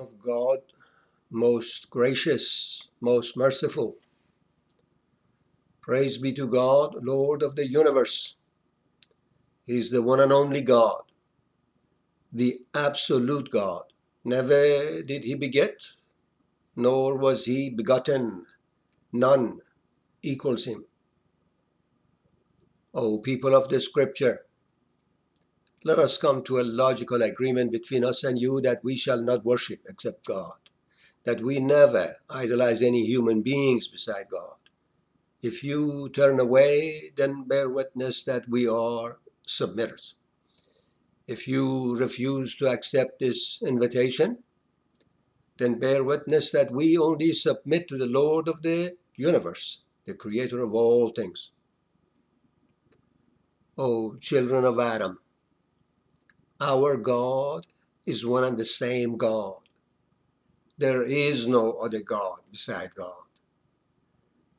of God, most gracious, most merciful. Praise be to God, Lord of the universe. He is the one and only God, the absolute God. Never did he beget, nor was he begotten. None equals him. O people of the scripture, let us come to a logical agreement between us and you that we shall not worship except God, that we never idolize any human beings beside God. If you turn away, then bear witness that we are submitters. If you refuse to accept this invitation, then bear witness that we only submit to the Lord of the universe, the creator of all things. O children of Adam, our God is one and the same God. There is no other God beside God.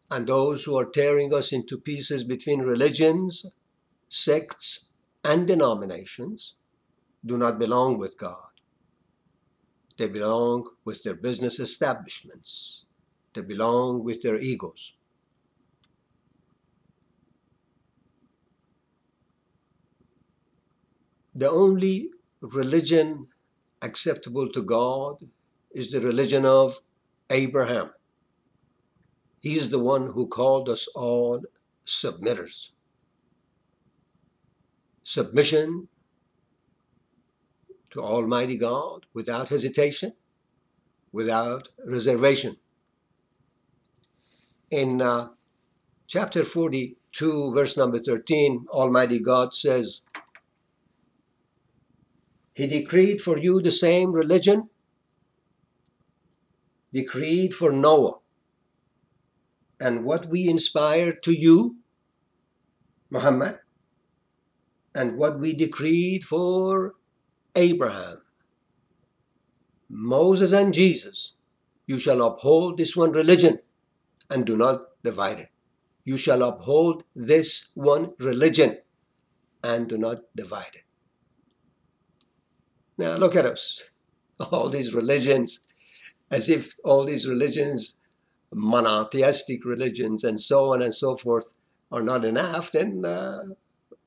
And those who are tearing us into pieces between religions, sects, and denominations do not belong with God. They belong with their business establishments. They belong with their egos. The only religion acceptable to God is the religion of Abraham. He's the one who called us all submitters. Submission to Almighty God without hesitation, without reservation. In uh, chapter 42, verse number 13, Almighty God says, He decreed for you the same religion decreed for Noah. And what we inspired to you, Muhammad, and what we decreed for Abraham, Moses, and Jesus, you shall uphold this one religion and do not divide it. You shall uphold this one religion and do not divide it. Now look at us. All these religions, as if all these religions, monotheistic religions, and so on and so forth, are not enough, then uh,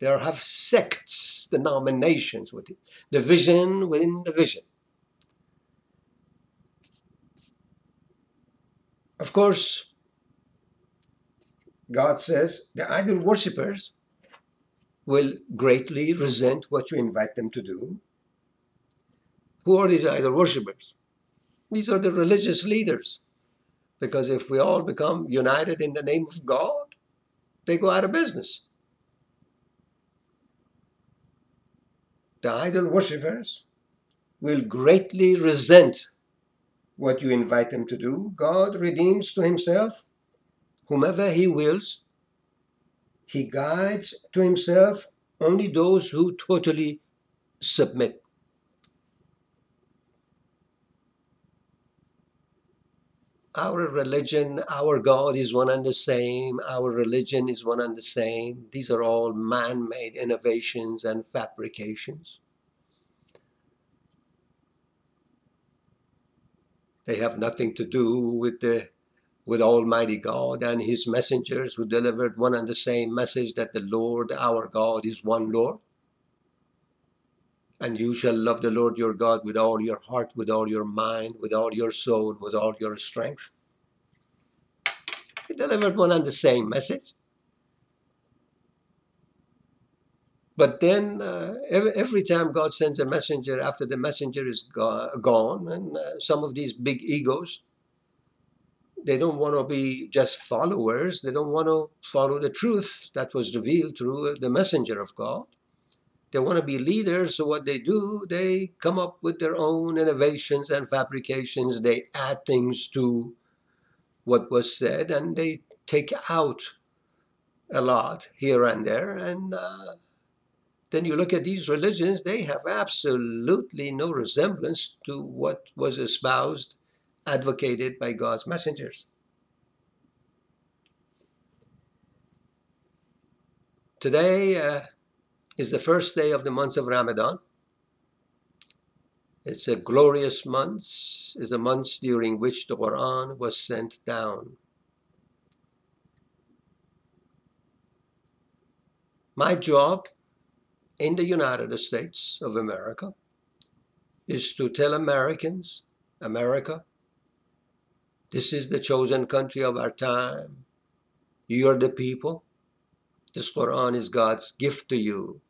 there have sects, denominations with it, division within division. Of course, God says the idol worshippers will greatly resent what you invite them to do. Who are these idol worshippers? These are the religious leaders. Because if we all become united in the name of God, they go out of business. The idol worshippers will greatly resent what you invite them to do. God redeems to himself whomever he wills. He guides to himself only those who totally submit. Our religion, our God is one and the same. Our religion is one and the same. These are all man made innovations and fabrications. They have nothing to do with the with Almighty God and His messengers who delivered one and the same message that the Lord our God is one Lord. And you shall love the Lord your God with all your heart, with all your mind, with all your soul, with all your strength. He delivered one and the same message. But then uh, every, every time God sends a messenger, after the messenger is go- gone, and uh, some of these big egos, they don't want to be just followers. They don't want to follow the truth that was revealed through the messenger of God. They want to be leaders, so what they do, they come up with their own innovations and fabrications. They add things to what was said, and they take out a lot here and there. And uh, then you look at these religions, they have absolutely no resemblance to what was espoused, advocated by God's messengers. Today uh, is the first day of the month of Ramadan. It's a glorious month, is a month during which the Quran was sent down. My job in the United States of America is to tell Americans, America, this is the chosen country of our time. You're the people. This Quran is God's gift to you.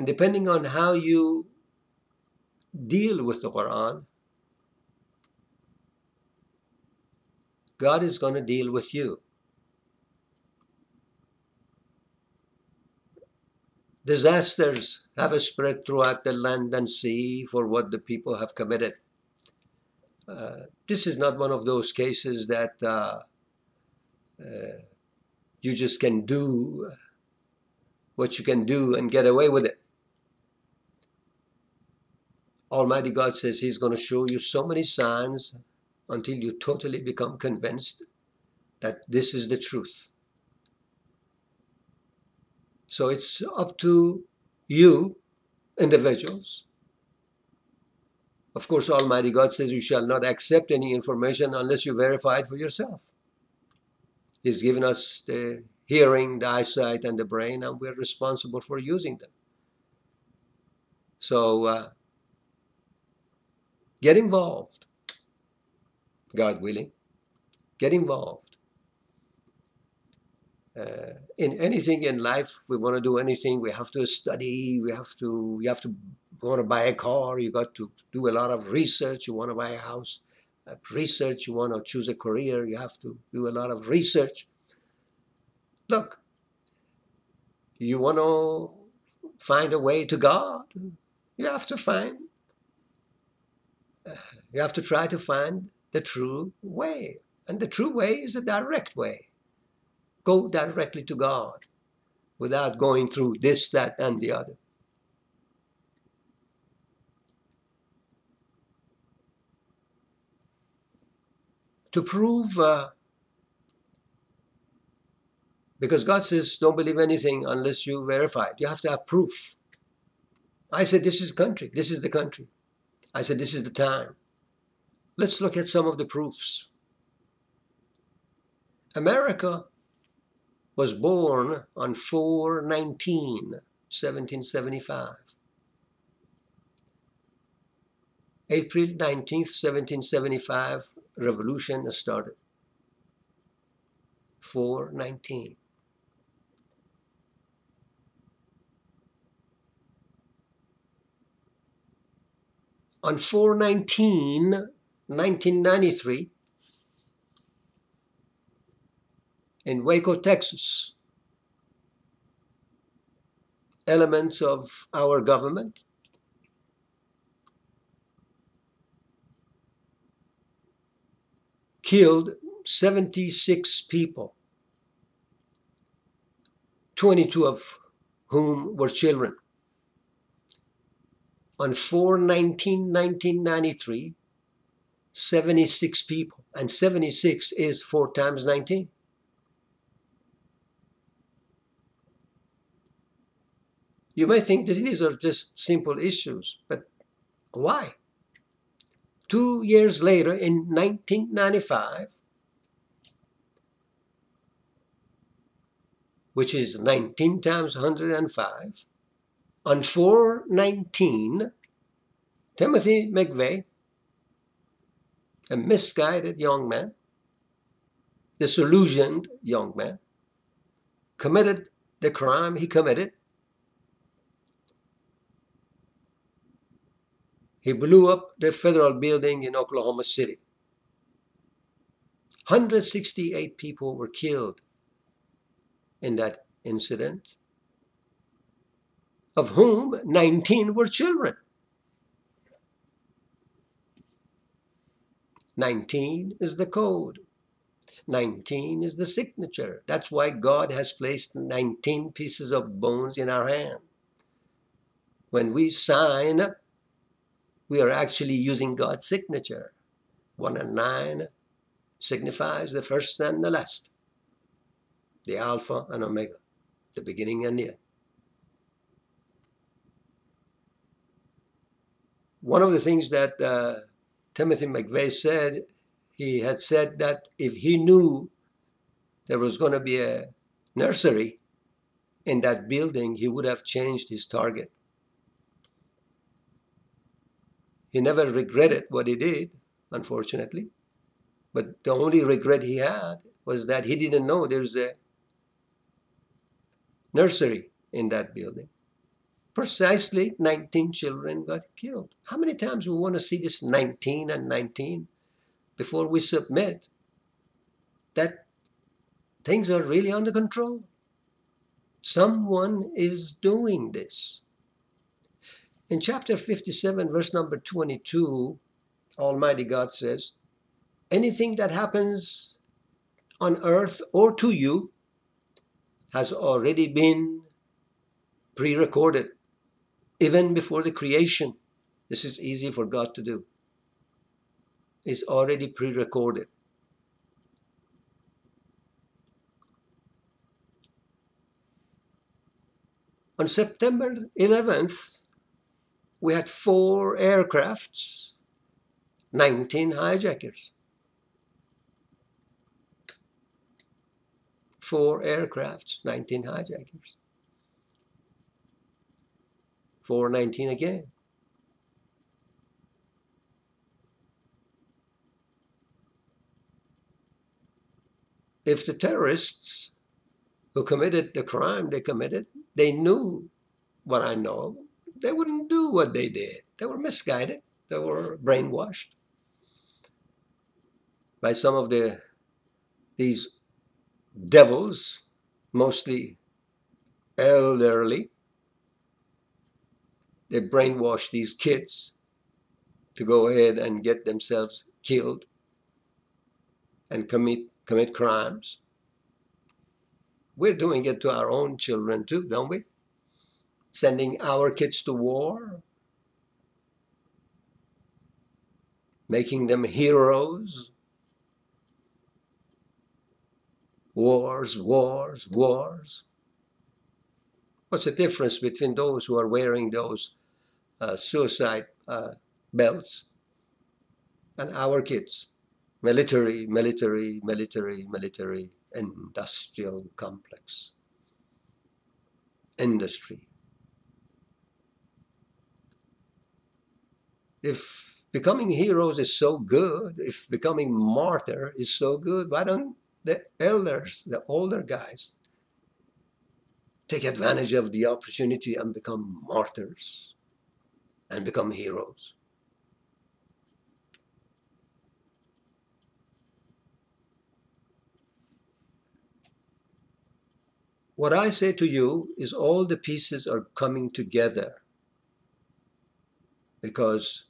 And depending on how you deal with the Quran, God is going to deal with you. Disasters have spread throughout the land and sea for what the people have committed. Uh, this is not one of those cases that uh, uh, you just can do what you can do and get away with it. Almighty God says He's going to show you so many signs until you totally become convinced that this is the truth. So it's up to you, individuals. Of course, Almighty God says you shall not accept any information unless you verify it for yourself. He's given us the hearing, the eyesight, and the brain, and we're responsible for using them. So uh, get involved, God willing. Get involved. Uh, in anything in life we want to do anything. We have to study. We have to you have to want to buy a car. You got to do a lot of research. You want to buy a house. Uh, research. You want to choose a career. You have to do a lot of research. Look you want to find a way to god. You have to find you have to try to find the true way and the true way is a direct way Go directly to God without going through this, that, and the other. To prove, uh, because God says, don't believe anything unless you verify it. You have to have proof. I said, this is country. This is the country. I said, this is the time. Let's look at some of the proofs. America was born on 419, 1775. April 19th, 1775, revolution started. 419. On 419, 1993, in Waco, Texas. Elements of our government killed 76 people, 22 of whom were children. On 4 19 1993, 76 people, and 76 is 4 times 19. You may think that these are just simple issues, but why? Two years later, in 1995, which is 19 times 105, on 419, Timothy McVeigh, a misguided young man, disillusioned young man, committed the crime he committed He blew up the federal building in Oklahoma City. 168 people were killed in that incident, of whom 19 were children. 19 is the code. 19 is the signature. That's why God has placed 19 pieces of bones in our hand. When we sign we are actually using God's signature. One and nine signifies the first and the last, the Alpha and Omega, the beginning and the end. one of the things that uh, Timothy McVeigh said, he had said that if he knew there was going to be a nursery in that building, he would have changed his target. He never regretted what he did, unfortunately. But the only regret he had was that he didn't know there's a nursery in that building. Precisely 19 children got killed. How many times we want to see this 19 and 19 before we submit that things are really under control? Someone is doing this. In chapter 57, verse number 22, Almighty God says, Anything that happens on earth or to you has already been pre recorded, even before the creation. This is easy for God to do. It's already pre recorded. On September 11th, we had four aircrafts, 19 hijackers. Four aircrafts, 19 hijackers. 419 again. If the terrorists who committed the crime they committed they knew what I know, they wouldn't do what they did. They were misguided. They were brainwashed by some of the these devils, mostly elderly. They brainwash these kids to go ahead and get themselves killed and commit commit crimes. We're doing it to our own children too, don't we? Sending our kids to war, making them heroes. Wars, wars, wars. What's the difference between those who are wearing those suicide uh, belts and our kids? Military, military, military, military industrial complex, industry. If becoming heroes is so good, if becoming martyr is so good, why don't the elders, the older guys, take advantage of the opportunity and become martyrs and become heroes? What I say to you is all the pieces are coming together because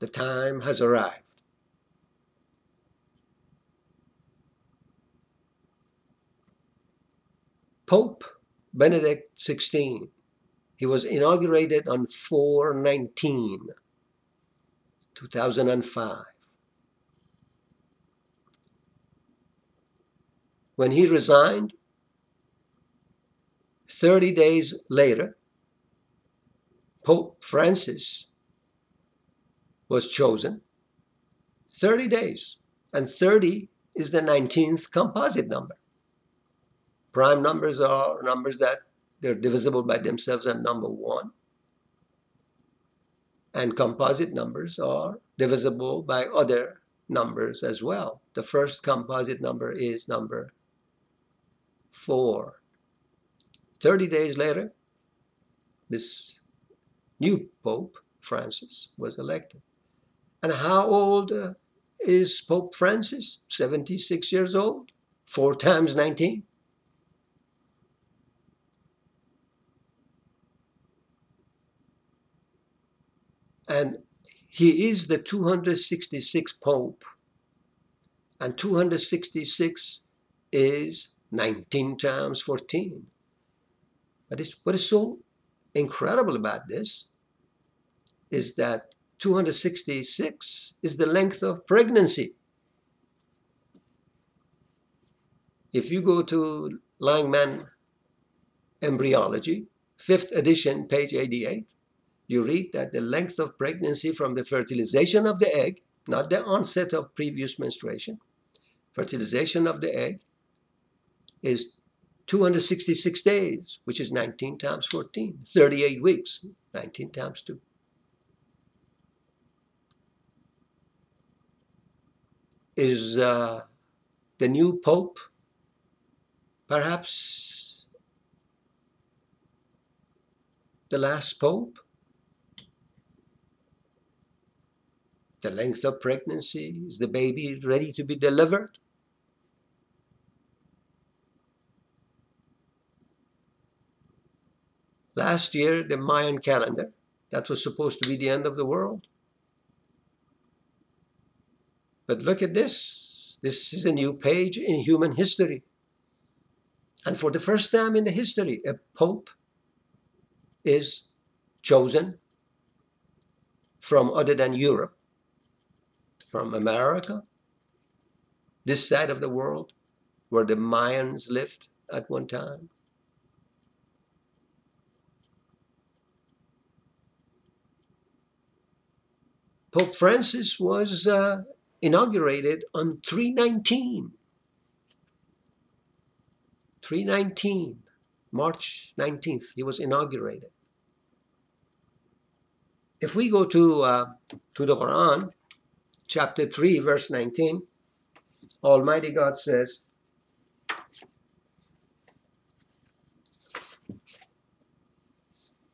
the time has arrived. Pope Benedict XVI, he was inaugurated on 419, 2005. When he resigned, 30 days later, Pope Francis was chosen. 30 days. And 30 is the 19th composite number. Prime numbers are numbers that they're divisible by themselves and number one. And composite numbers are divisible by other numbers as well. The first composite number is number four. 30 days later, this new Pope Francis was elected. And how old uh, is Pope Francis? 76 years old? Four times 19? And he is the 266th Pope. And 266 is 19 times 14. But it's, what is so incredible about this is that 266 is the length of pregnancy. If you go to Langman Embryology, fifth edition, page 88, you read that the length of pregnancy from the fertilization of the egg, not the onset of previous menstruation, fertilization of the egg is 266 days, which is 19 times 14, 38 weeks, 19 times 2. Is uh, the new Pope perhaps the last Pope? The length of pregnancy? Is the baby ready to be delivered? Last year, the Mayan calendar, that was supposed to be the end of the world. But look at this. This is a new page in human history. And for the first time in the history, a pope is chosen from other than Europe, from America, this side of the world, where the Mayans lived at one time. Pope Francis was uh, inaugurated on 319. 319, March 19th, he was inaugurated. If we go to, uh, to the Quran, chapter 3, verse 19, Almighty God says,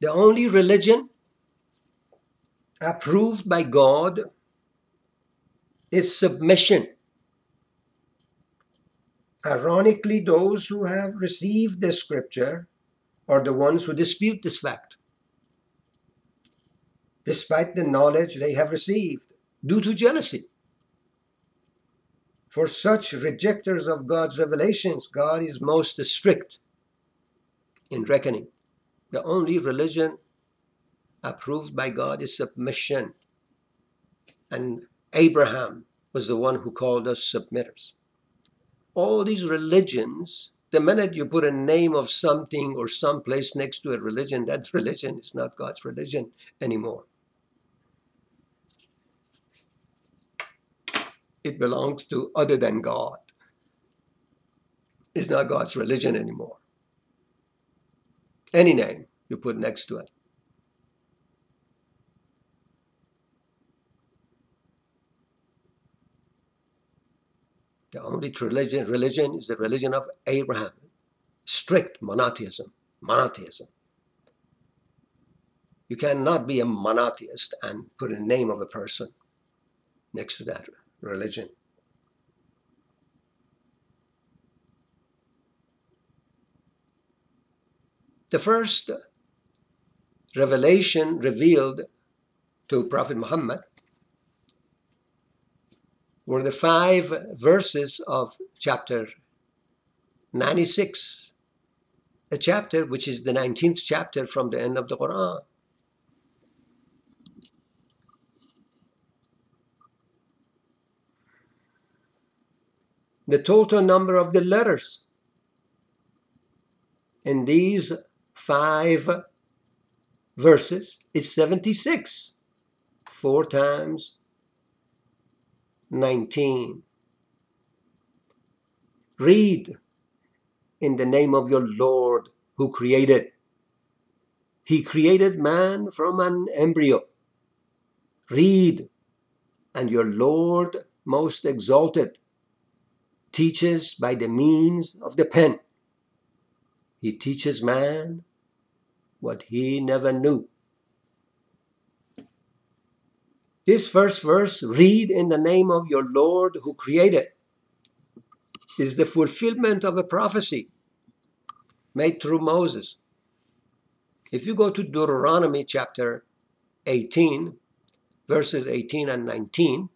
The only religion approved by God is submission. Ironically, those who have received the scripture are the ones who dispute this fact, despite the knowledge they have received, due to jealousy. For such rejectors of God's revelations, God is most strict in reckoning. The only religion approved by God is submission. And Abraham was the one who called us submitters. All these religions, the minute you put a name of something or some place next to a religion, that religion is not God's religion anymore. It belongs to other than God. It's not God's religion anymore. Any name you put next to it. The only religion, religion is the religion of Abraham. Strict monotheism. Monotheism. You cannot be a monotheist and put a name of a person next to that religion. The first revelation revealed to Prophet Muhammad were the five verses of chapter 96, a chapter which is the 19th chapter from the end of the Quran. The total number of the letters in these five verses is 76, four times 19. Read in the name of your Lord who created. He created man from an embryo. Read, and your Lord most exalted teaches by the means of the pen. He teaches man what he never knew. This first verse, read in the name of your Lord who created, is the fulfillment of a prophecy made through Moses. If you go to Deuteronomy chapter 18, verses 18 and 19,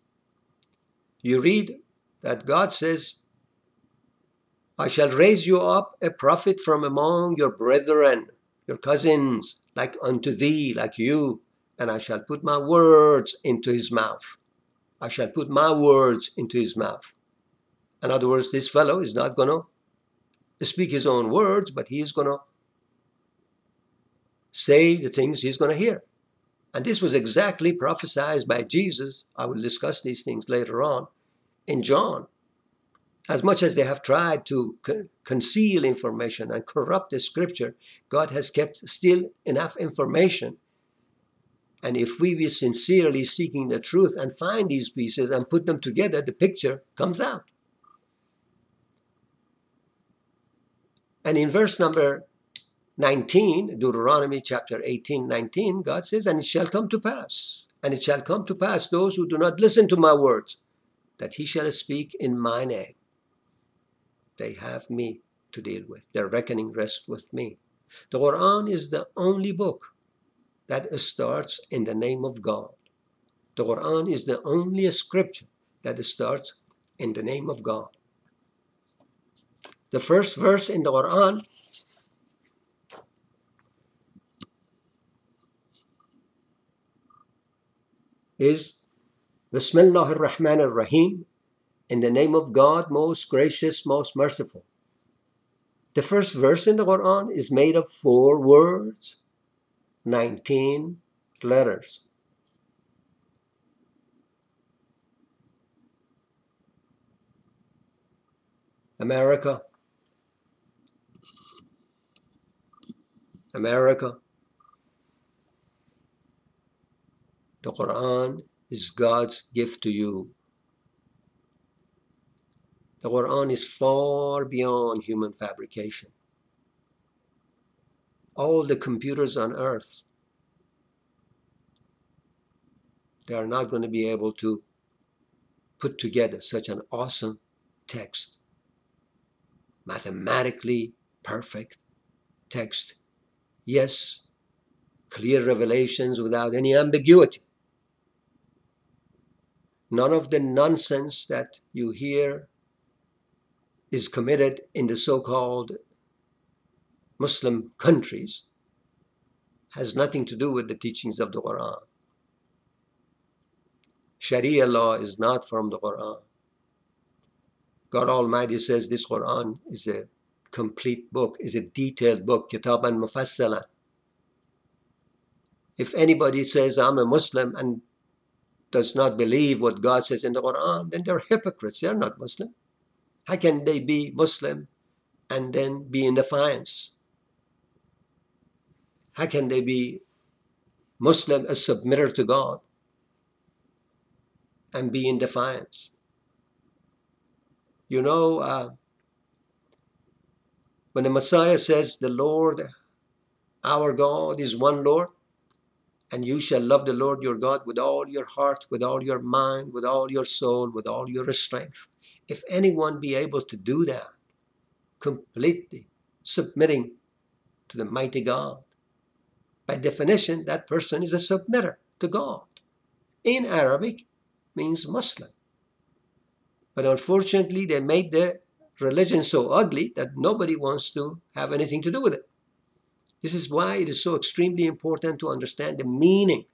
you read that God says, I shall raise you up a prophet from among your brethren, your cousins, like unto thee, like you, and I shall put my words into his mouth. I shall put my words into his mouth. In other words, this fellow is not going to speak his own words, but he is going to say the things he's going to hear. And this was exactly prophesied by Jesus. I will discuss these things later on in John. As much as they have tried to co- conceal information and corrupt the scripture, God has kept still enough information. And if we be sincerely seeking the truth and find these pieces and put them together, the picture comes out. And in verse number 19, Deuteronomy chapter 18, 19, God says, And it shall come to pass, and it shall come to pass those who do not listen to my words, that he shall speak in my name. They have me to deal with. Their reckoning rests with me. The Quran is the only book that starts in the name of God. The Quran is the only scripture that starts in the name of God. The first verse in the Quran is Bismillah ar-Rahman ar-Rahim, in the name of God, most gracious, most merciful. The first verse in the Quran is made of four words, 19 letters. America, America. The Quran is God's gift to you. The Quran is far beyond human fabrication. All the computers on earth, they are not going to be able to put together such an awesome text. Mathematically perfect text. Yes, clear revelations without any ambiguity. None of the nonsense that you hear is committed in the so called Muslim countries has nothing to do with the teachings of the Quran. Sharia law is not from the Quran. God Almighty says this Quran is a complete book, is a detailed book, kitab kitaban mufassalan. If anybody says, I'm a Muslim and does not believe what God says in the Quran, then they're hypocrites. They're not Muslim. How can they be Muslim and then be in defiance? How can they be Muslim, a submitter to God, and be in defiance? You know, uh, when the Messiah says, The Lord, our God, is one Lord, and you shall love the Lord your God with all your heart, with all your mind, with all your soul, with all your strength. If anyone be able to do that, completely submitting to the mighty God, by definition, that person is a submitter to God. In Arabic, means Muslim. But unfortunately, they made the religion so ugly that nobody wants to have anything to do with it. This is why it is so extremely important to understand the meaning.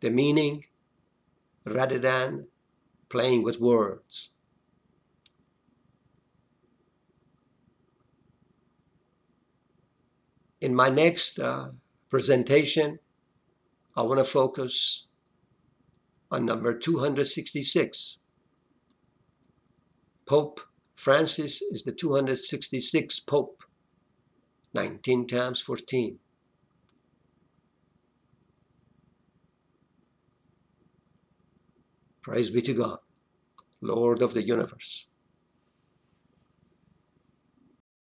The meaning rather than playing with words. In my next uh, presentation, I want to focus on number 266. Pope Francis is the 266th Pope, 19 times 14. Praise be to God, Lord of the universe.